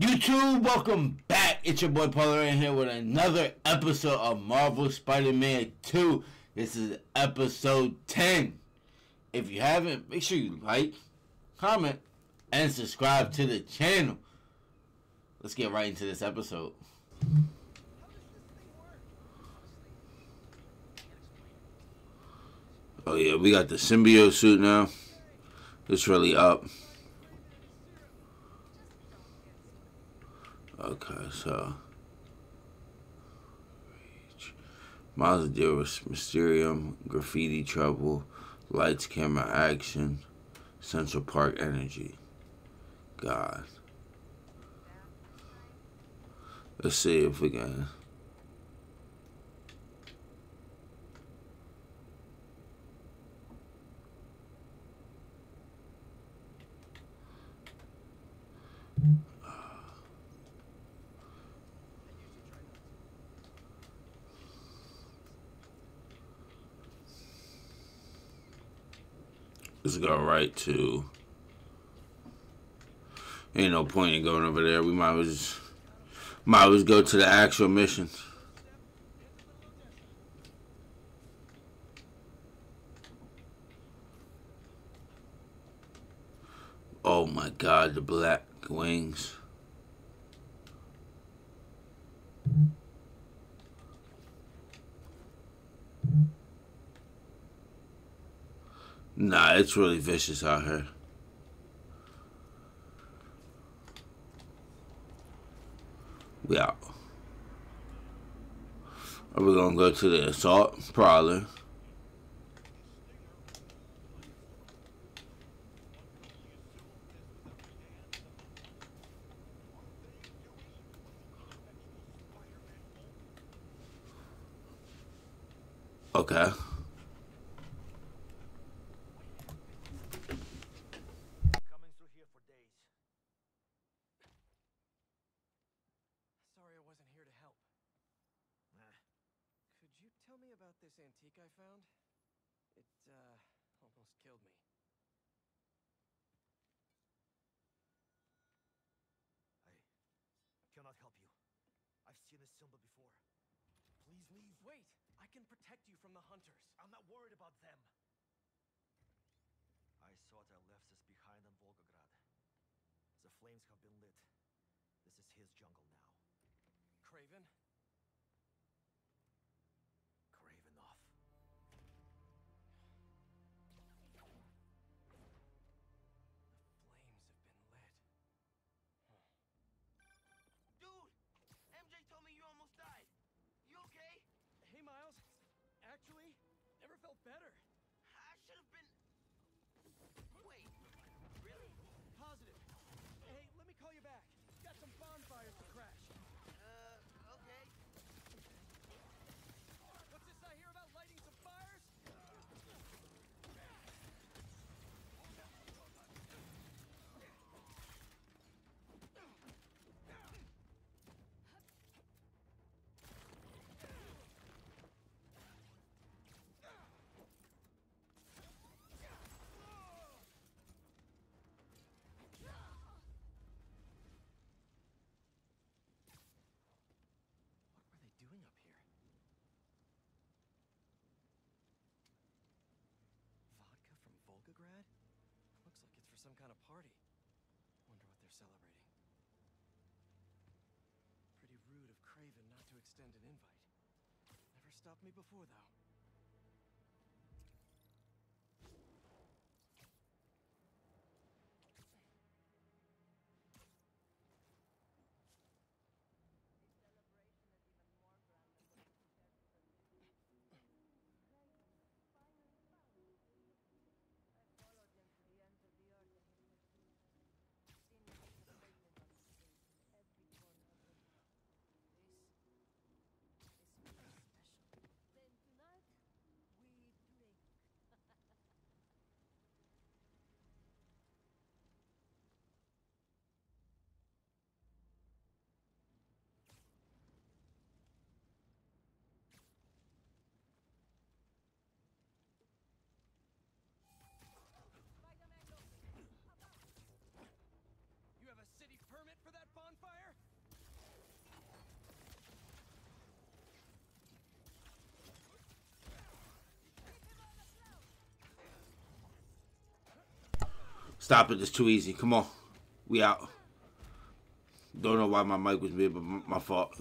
YouTube, welcome back. It's your boy PaulLerant here with another episode of Marvel Spider-Man 2. This is episode 10. If you haven't, make sure you like, comment, and subscribe to the channel. Let's get right into this episode. Oh yeah, we got the symbiote suit now. It's really up. Okay, so Miles deal with Mysterium, graffiti trouble, lights, camera, action, Central Park energy. God. Let's see if we can. Let's go right to. Ain't no point in going over there. We might as just, might as go to the actual mission. Oh my god, the black wings. Nah, it's really vicious out here. We out. Are we gonna go to the assault? Probably. Okay. Coming through here for days. Sorry I wasn't here to help. Nah. Could you tell me about this antique I found? It, uh, almost killed me. I cannot help you. I've seen this symbol before. Please leave. Wait! I can protect you from the hunters. I'm not worried about them. I thought I left this behind in Volgograd. The flames have been lit. This is his jungle now. Kraven? Better. I should have been. Wait. Really? Positive. Hey, let me call you back. Got some bonfires to crash. Uh, okay. What's this I hear about lighting some fires? What were they doing up here? Vodka from Volgograd? Looks like it's for some kind of party. Wonder what they're celebrating. Pretty rude of Kraven not to extend an invite. Never stopped me before, though. Then tonight Stop it. It's too easy. Come on. We out. Don't know why my mic was mid, but my fault.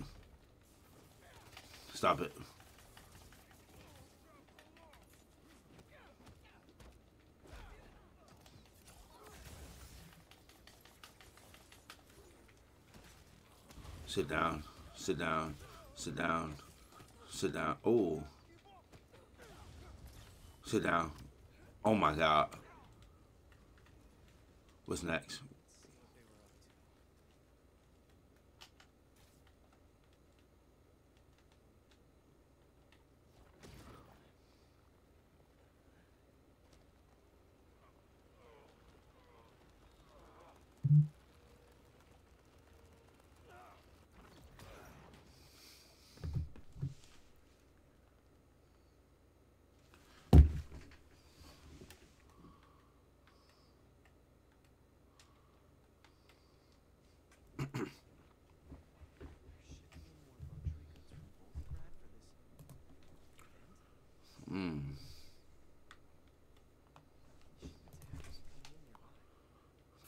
Stop it. Sit down. Sit down. Sit down. Sit down. Oh. Sit down. Oh my god. What's next?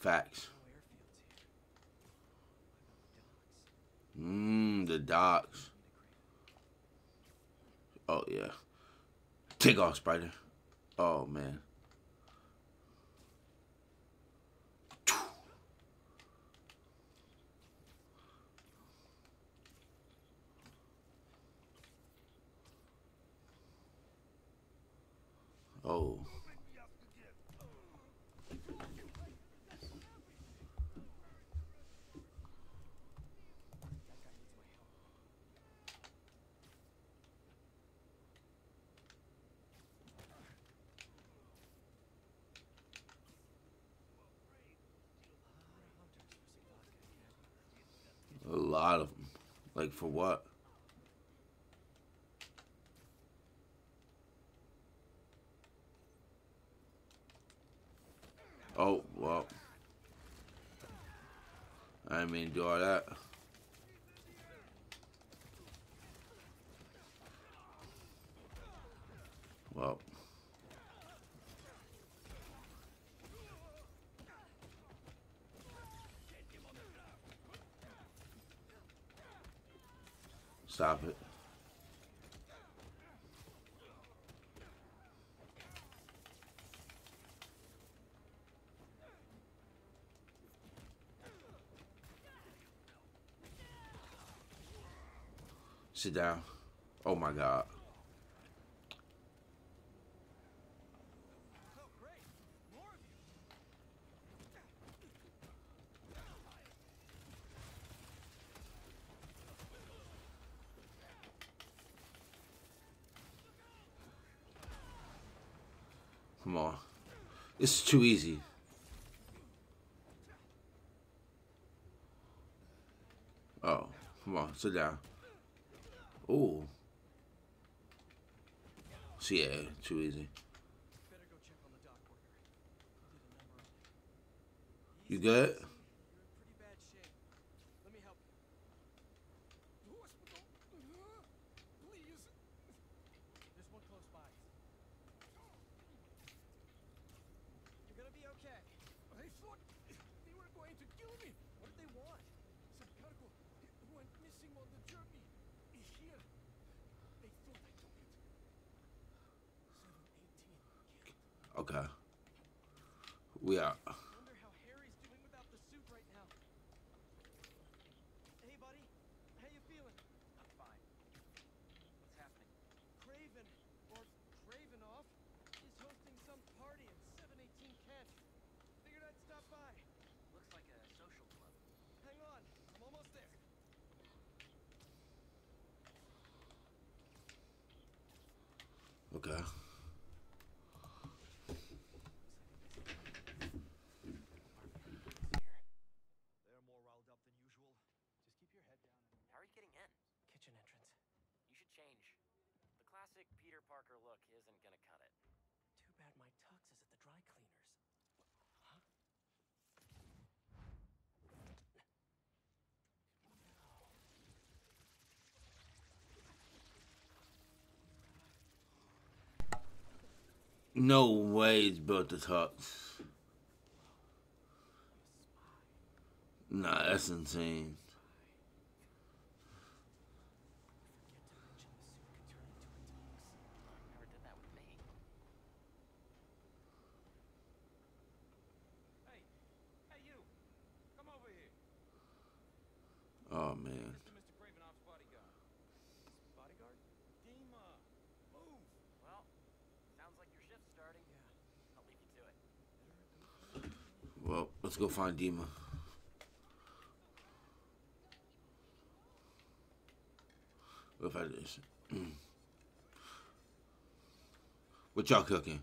Facts. Mmm, the docks. Oh yeah. Take off, Spider. Oh man. Oh. A lot of them. Like for what? Oh, well. I mean do all that. Well. Stop it. Sit down. Oh my god. Oh, great! More of you! Come on. Is too easy. Oh, come on, sit down. Ooh. So yeah, too easy. You go check on the dock worker. Did a number on You good? You're in pretty bad shape. Let me help you. Hospital. Please. There's one close by. You're gonna be okay. I thought they were going to kill me. What did they want? Some cargo went missing on the journey. Here. They thought I took it. 718 Kent. Okay. We out. Wonder how Harry's doing without the suit right now. Hey, buddy. How you feeling? I'm fine. What's happening? Kraven, or Kravinoff, is hosting some party at 718 Kent. Figured I'd stop by. Looks like a social club. Hang on, I'm almost there. Okay. They're more riled up than usual. Just keep your head down. How are you getting in? Kitchen entrance. You should change. The classic Peter Parker look isn't gonna cut it. Too bad my tux is at the dry cleaners. Huh? No way it's built to tux. Nah, that's insane. Never did that with me. Hey, hey you! Come over here. Oh man. This is Mr. Kravinoff's bodyguard. Bodyguard? Dima! Move! Well, sounds like your shift's starting. Yeah. I'll leave you Oh, to it. Well, let's go find Dima. What if I this? What y'all cooking?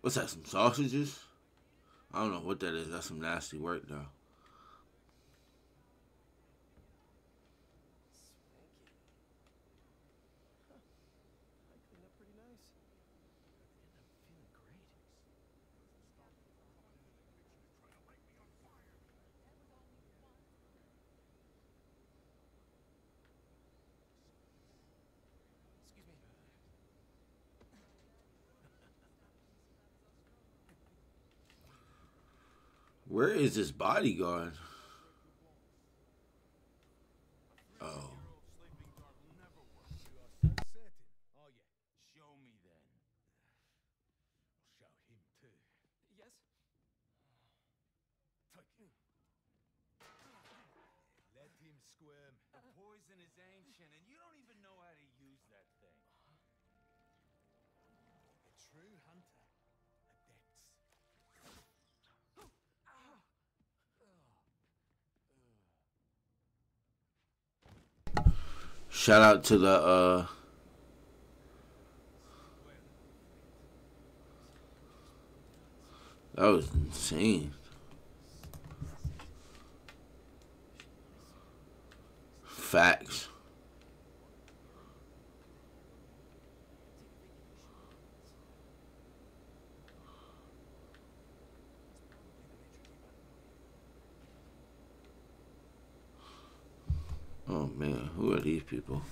What's that? Some sausages? I don't know what that is. That's some nasty work though. Swanky. Huh. I cleaned up pretty nice. And I'm feeling great. Excuse me. Where is this bodyguard? Oh. Certain? Oh, Shout out to the uh That was insane. Facts. Oh man, who are these people?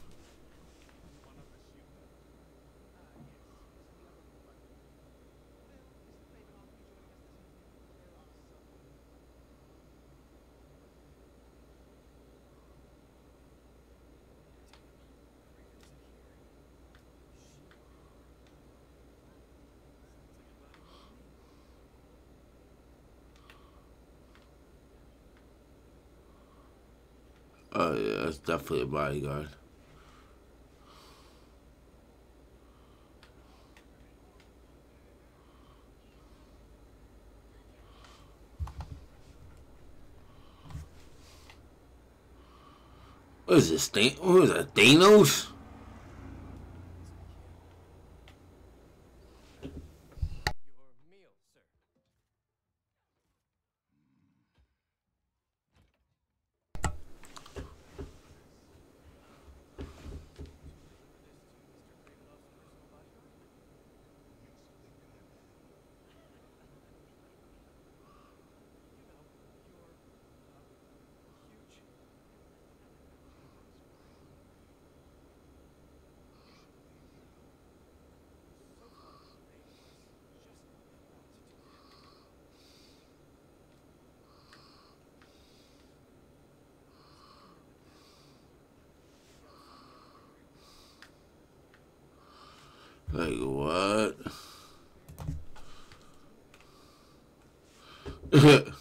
Oh yeah, that's definitely a bodyguard. What is this thing? What is that? Thanos? Yeah.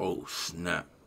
Oh, snap.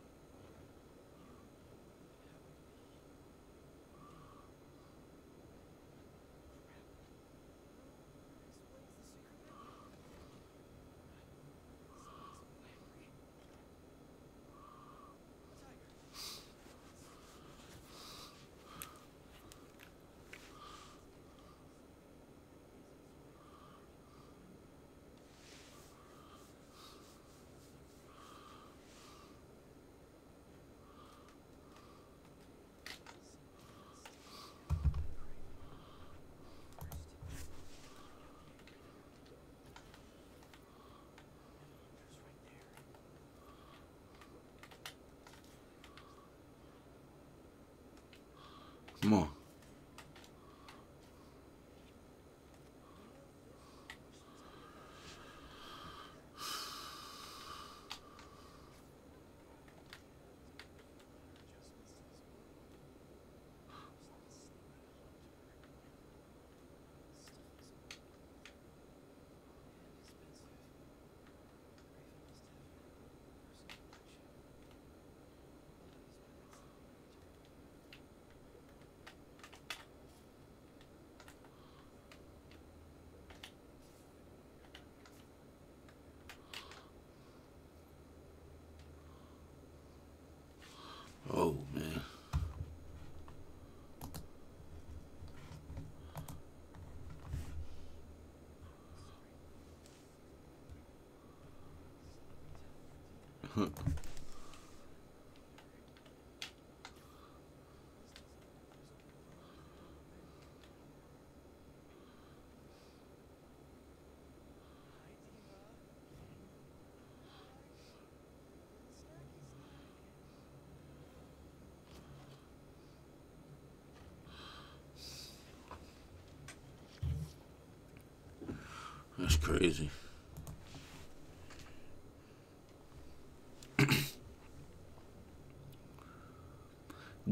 That's crazy.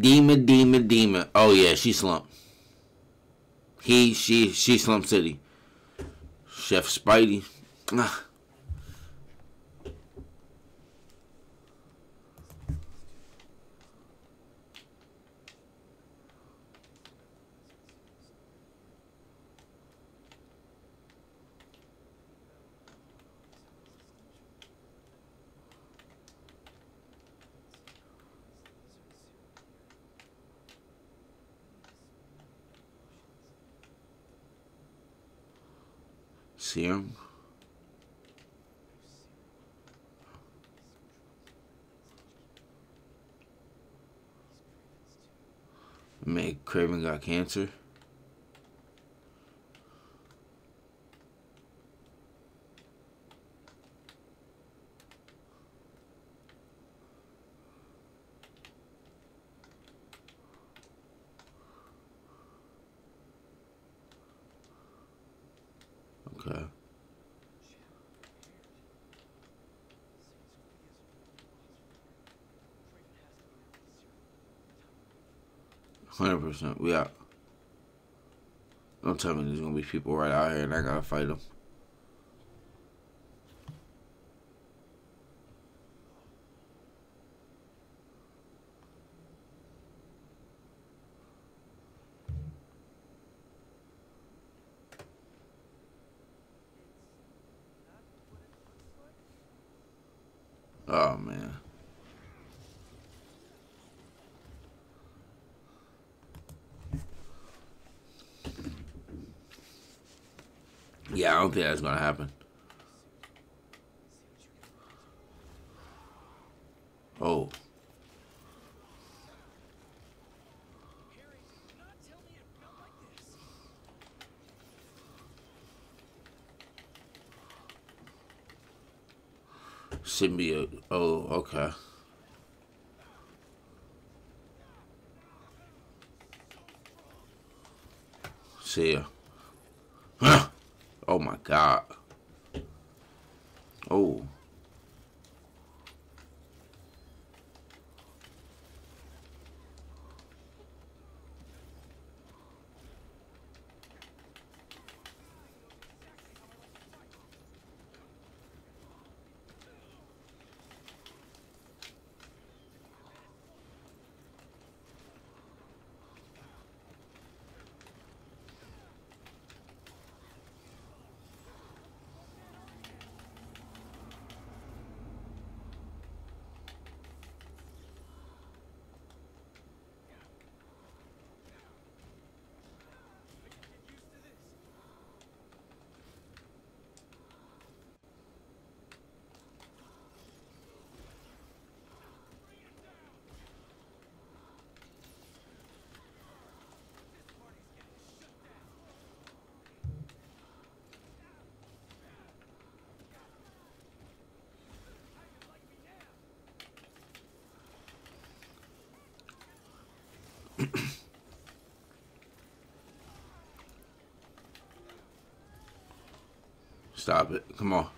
Demon, demon, demon. Oh yeah, she slumped. He, she, she slump city. Chef Spidey. Ah. Serum. Meg Kraven got cancer. percent. We out. Don't tell me there's going to be people right out here and I got to fight them. Yeah, I don't think that's gonna happen. Oh, symbiote. Oh, okay. See ya. Oh my god. Oh. Stop it. Come on.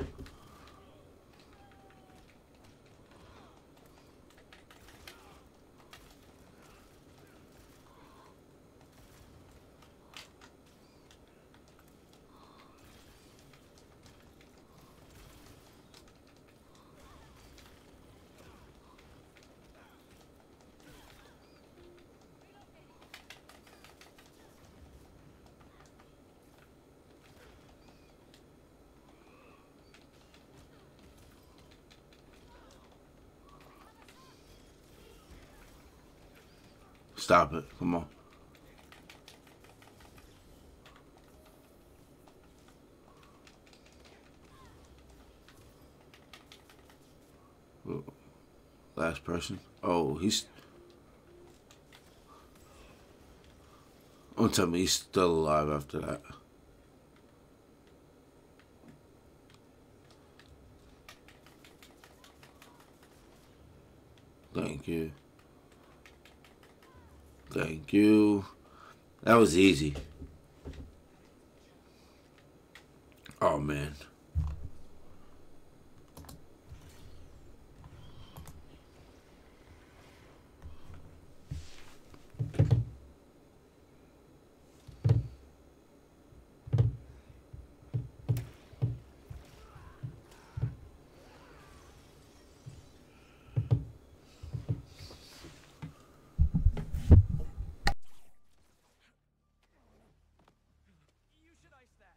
Stop it. Come on. Last person. Oh, he's. Don't tell me he's still alive after that. You. That was easy. Oh man. You should ice that.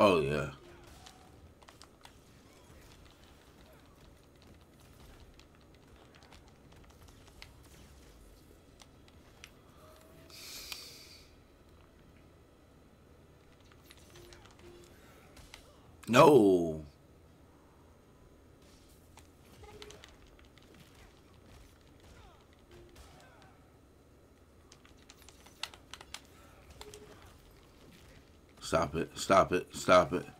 Oh yeah. No. Stop it. Stop it. Stop it.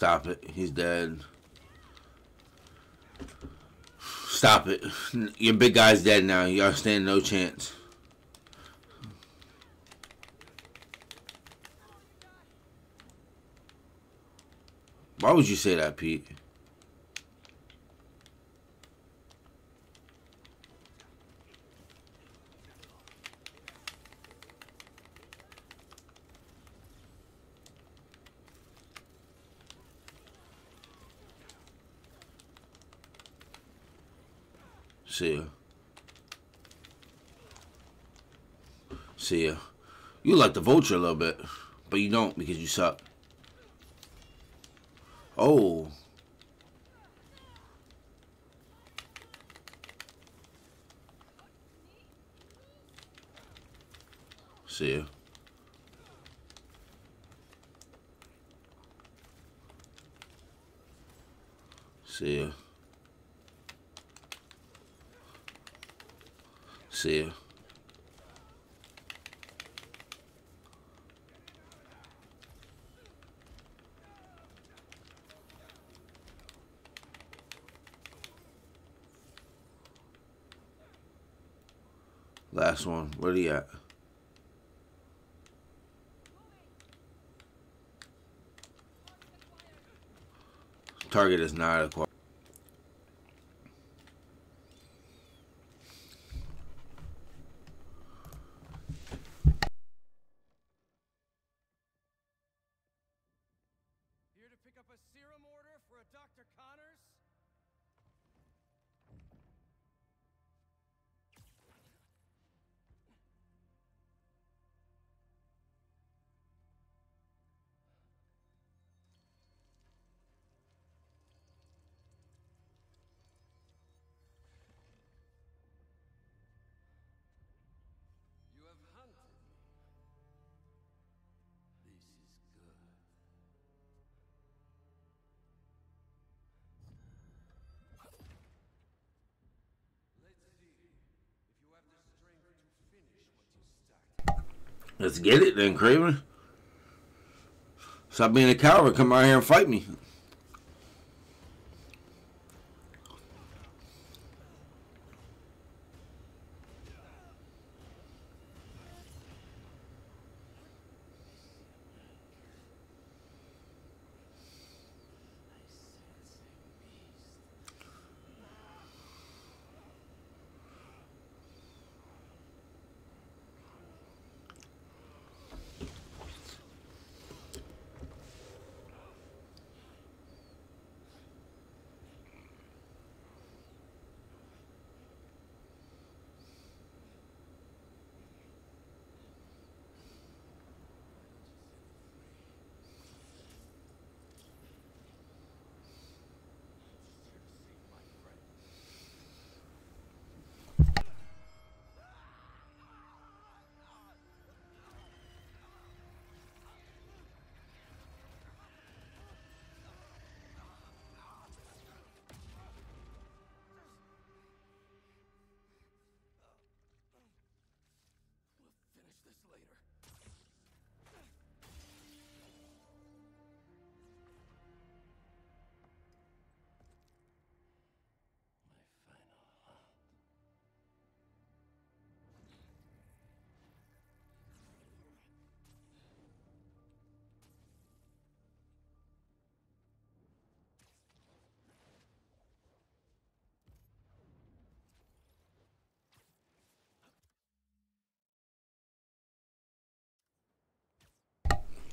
Stop it. He's dead. Stop it. Your big guy's dead now. Y'all stand no chance. Why would you say that, Pete? You like the vulture a little bit, but you don't because you suck. Oh. See ya. See ya. See ya. Last one. Where he at? Target is not acquired. Let's get it then, Kraven. Stop being a coward. Come out here and fight me.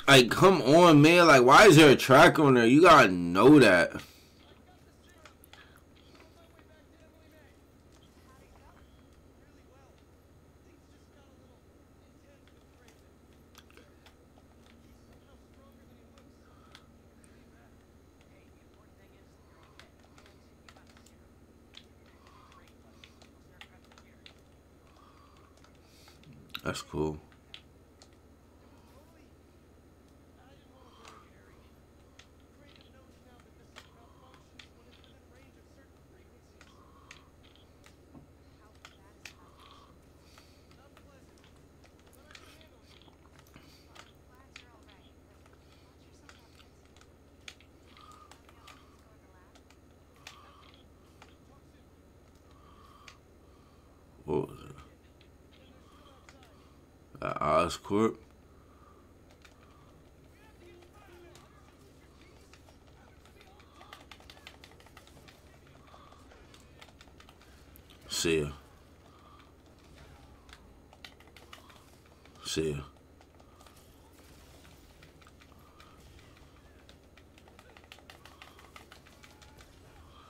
Like, come on, man. Like, why is there a track on there? You gotta know that. That's cool. Oscorp. See ya. See ya.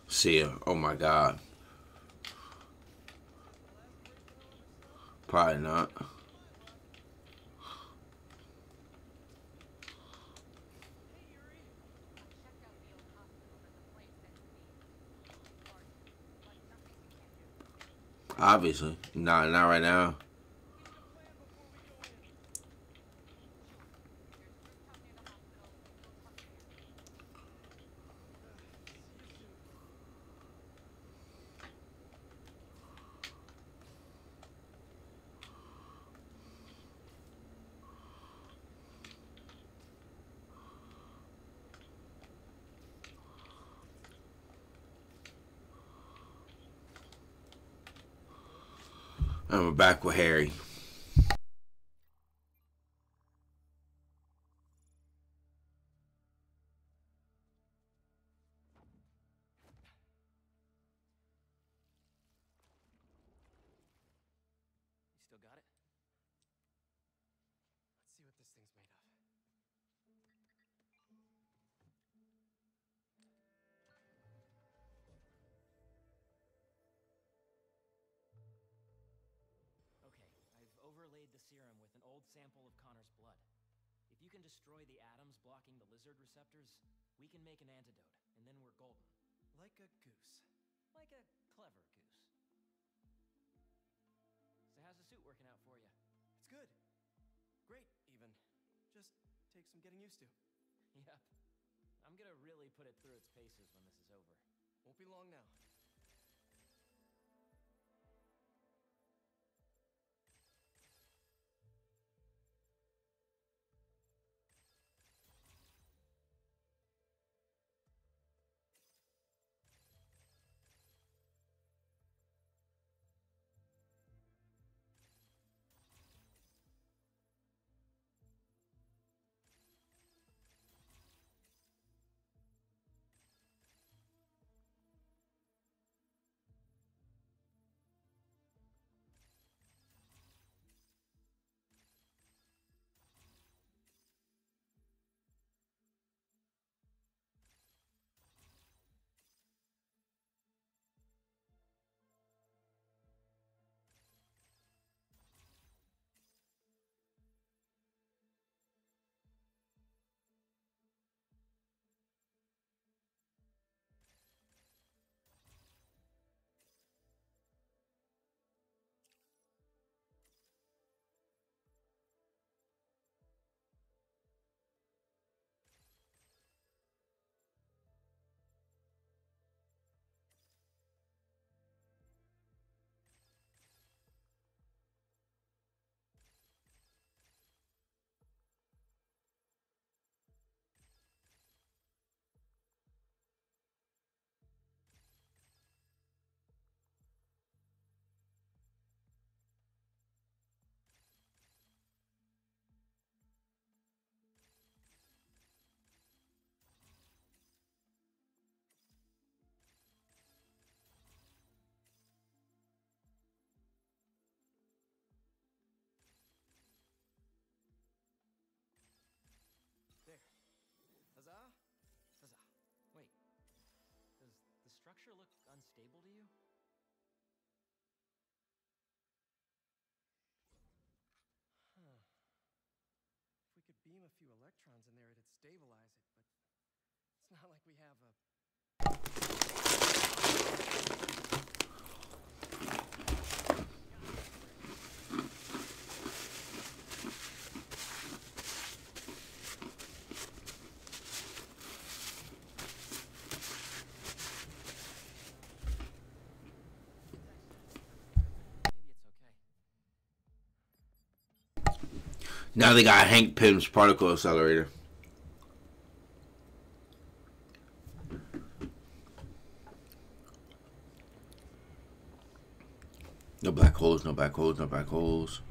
See ya. Oh my god. Probably not. Obviously. Not not right now. We're back with Harry. Destroy the atoms blocking the lizard receptors, we can make an antidote, and then we're golden. Like a goose. Like a clever goose. So how's the suit working out for you? It's good. Great, even. Just takes some getting used to. Yep. I'm gonna really put it through its paces when this is over. Won't be long now. Structure look unstable to you? Huh. If we could beam a few electrons in there, it'd stabilize it, but it's not like we have a. Maybe it's okay. Now they got Hank Pym's particle accelerator. No black holes, no black holes, no black holes.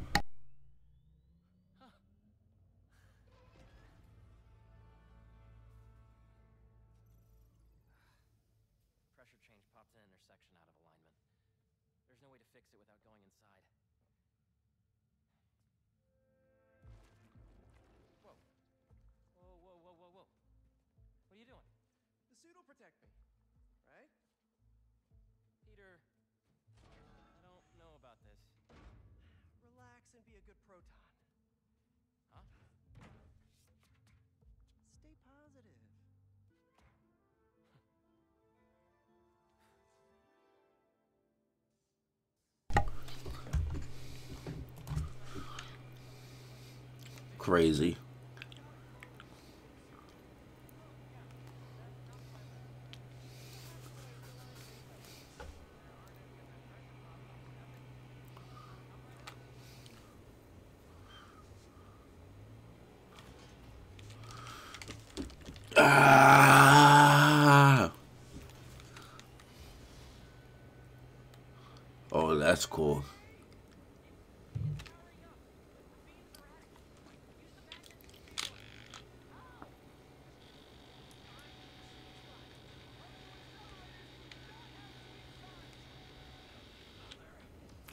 Crazy. Ah. Oh, that's cool.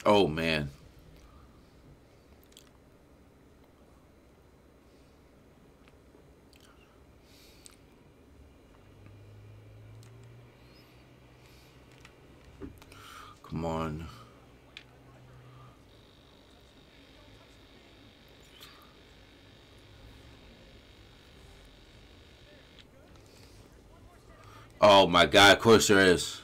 Oh man. Come on. Oh my god, of course there is.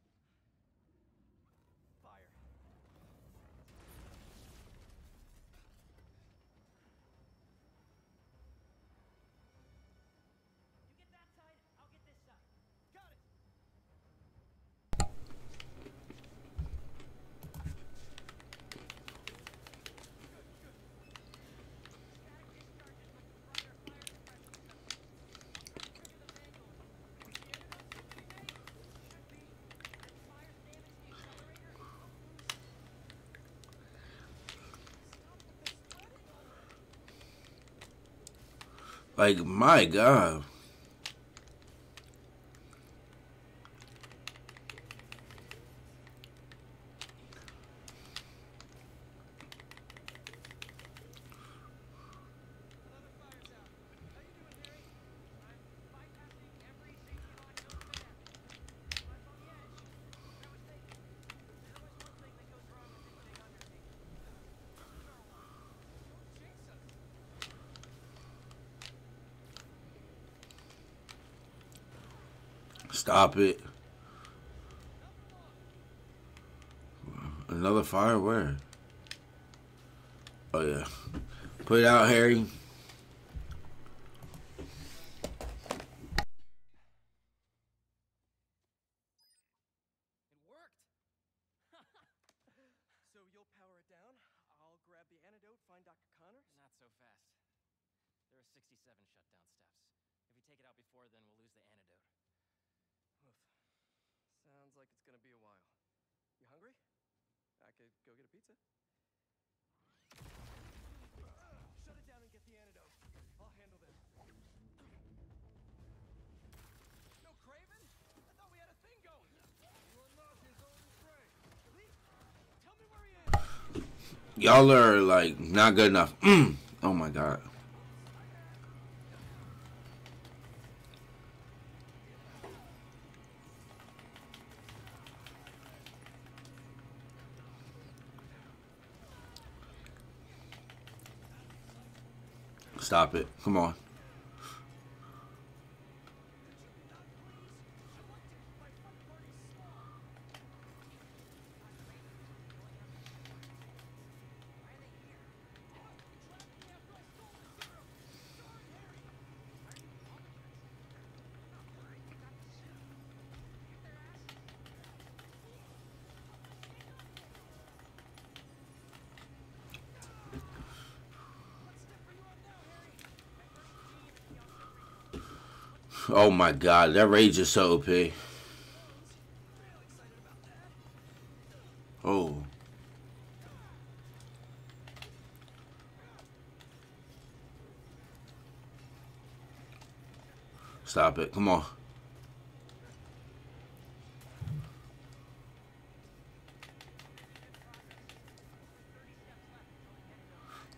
Like my god. Another fire's out. How you doing, Harry? I'm bypassing every safety lock known to man. Life on the edge. That was taken. There's always one thing that goes wrong with this big undertaking. Sure one. Don't jinx us. Stop it. Another fire? Where? Oh yeah. Put it out, Harry. It worked! So you'll power it down. I'll grab the antidote, find Dr. Connors. Not so fast. There are 67 shutdown steps. If we take it out before then, we'll lose the antidote. Oof. Sounds like it's gonna be a while. You hungry? I could go get a pizza. Shut it down and get the antidote. I'll handle this. No Kraven? I thought we had a thing going. You unlocked his own prey. Lee, tell me where he is. Y'all are like not good enough. Oh my god. Stop it. Come on. Oh my god, that rage is so OP. Oh. Stop it. Come on.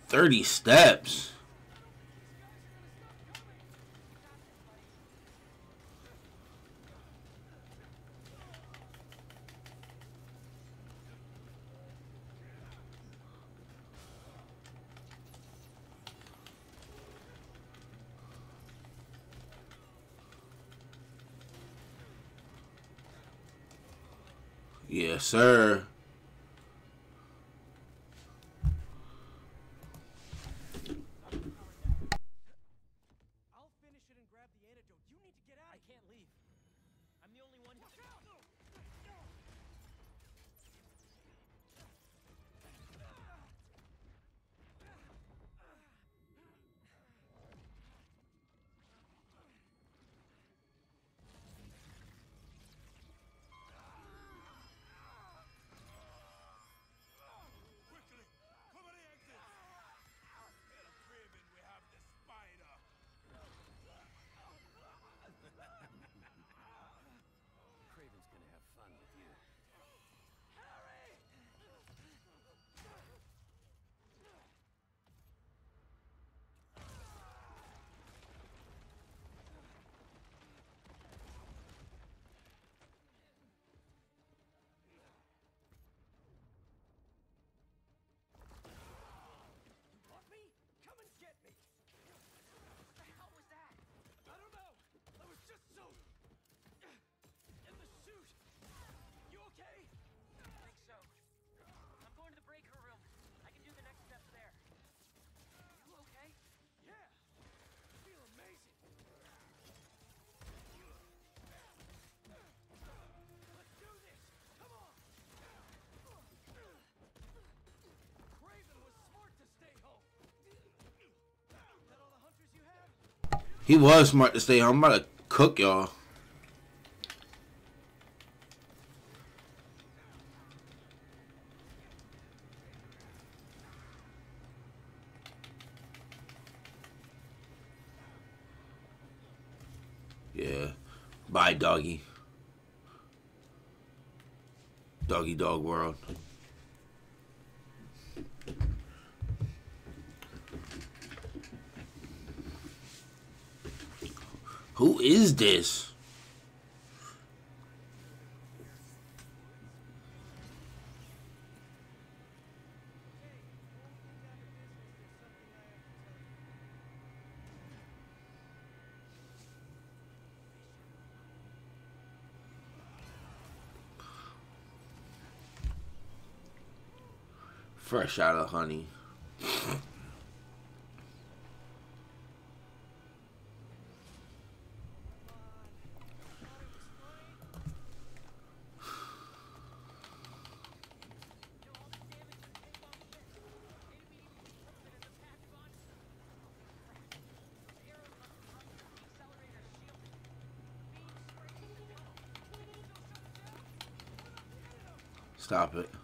Thirty steps. sir. He was smart to stay home. I'm about to cook y'all. Yeah. Bye, doggy. Doggy dog world. is this? Fresh out of honey. Stop it.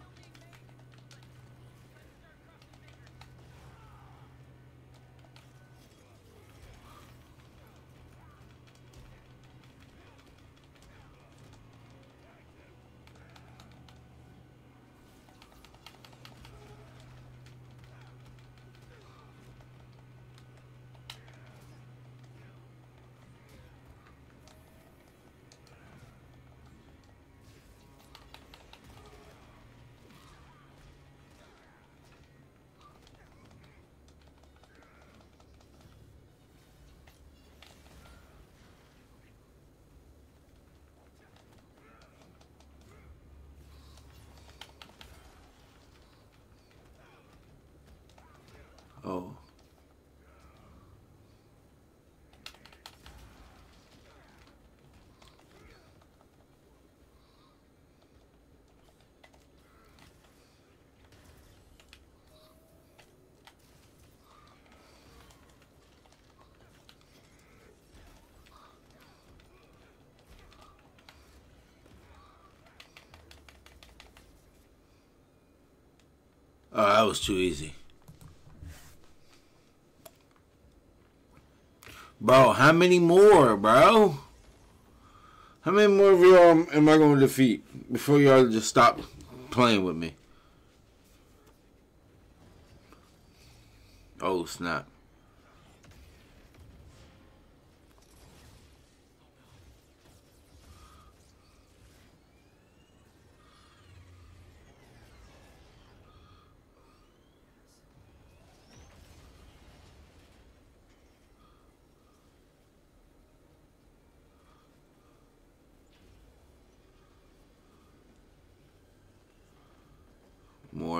Oh, that was too easy. Bro, how many more, bro? How many more of y'all am I going to defeat before y'all just stop playing with me? Oh, snap. More people. Destroying everything. Don't worry about that. You need to get out. No. There's just a few steps left. We can still finish the antidote. I know we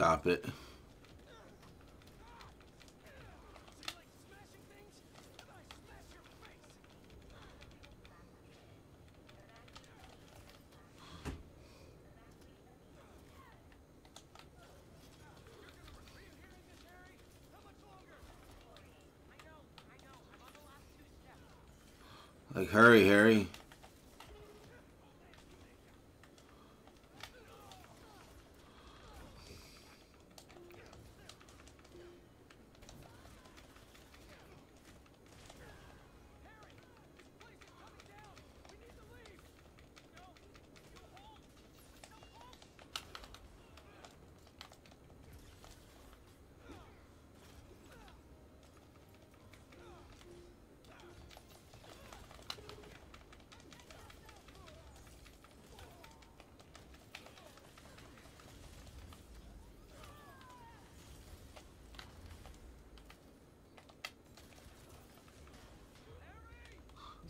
two it. Like, hurry. Harry, this place is coming down. We need to leave. No, you hold. We're so close.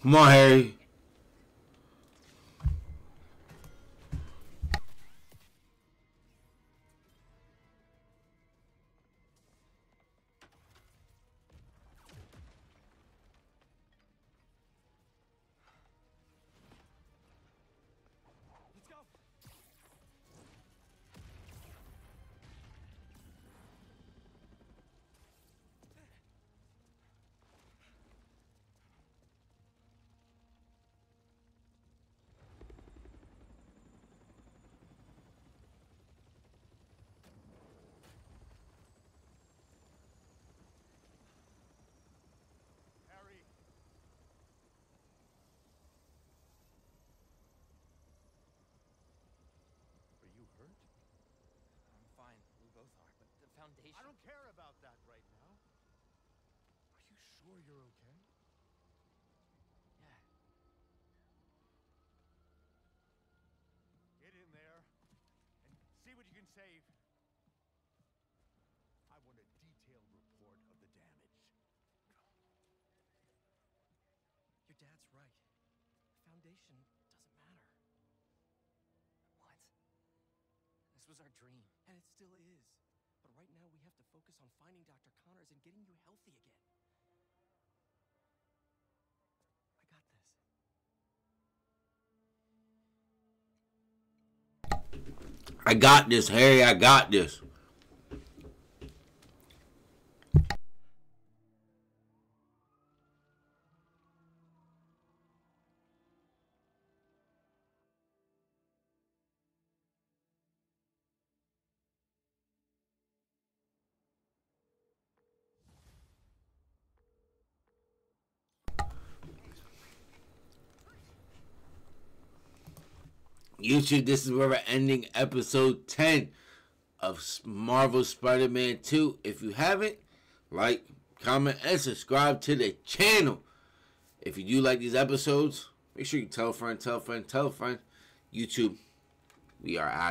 Come on, Harry. Sure you're okay? Yeah. Get in there and see what you can save. I want a detailed report of the damage. Your dad's right. The foundation doesn't matter. What? This was our dream. And it still is. But right now we have to focus on finding Dr. Connors and getting you healthy again. I got this. I got this, Harry. I got this. YouTube, this is where we're ending episode 10 of Marvel Spider Man 2. If you haven't, like, comment, and subscribe to the channel. If you do like these episodes, make sure you tell a friend, tell a friend, tell a friend. YouTube, we are out.